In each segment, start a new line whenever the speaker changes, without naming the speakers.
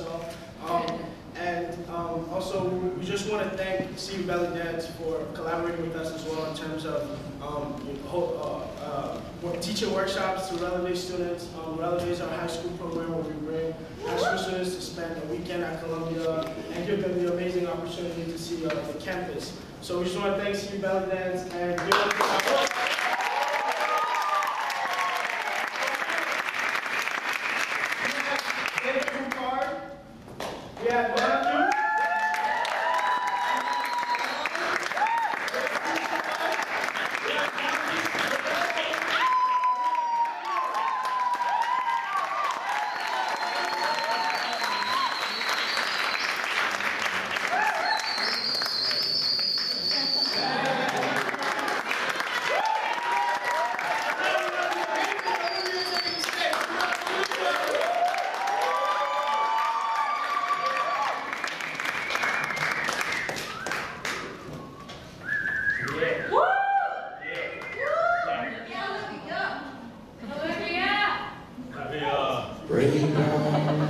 Um, and um, also, we just want to thank Steve Belly Dance for collaborating with us as well in terms of um, uh, uh, teacher workshops to Relevate students. Um, Relevate is our high school program where we bring high school students to spend a weekend at Columbia and give them the amazing opportunity to see uh, the campus. So we just want to thank CU Belly Dance and give them the
woman's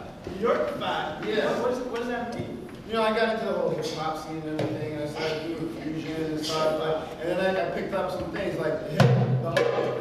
Yorkified.
New York vibe.
Yeah.
What, does- what does that mean?
You know, I got into the whole hip hop scene and everything, and I started doing fusion and stuff, like, and then I, I picked up some things like hip, the,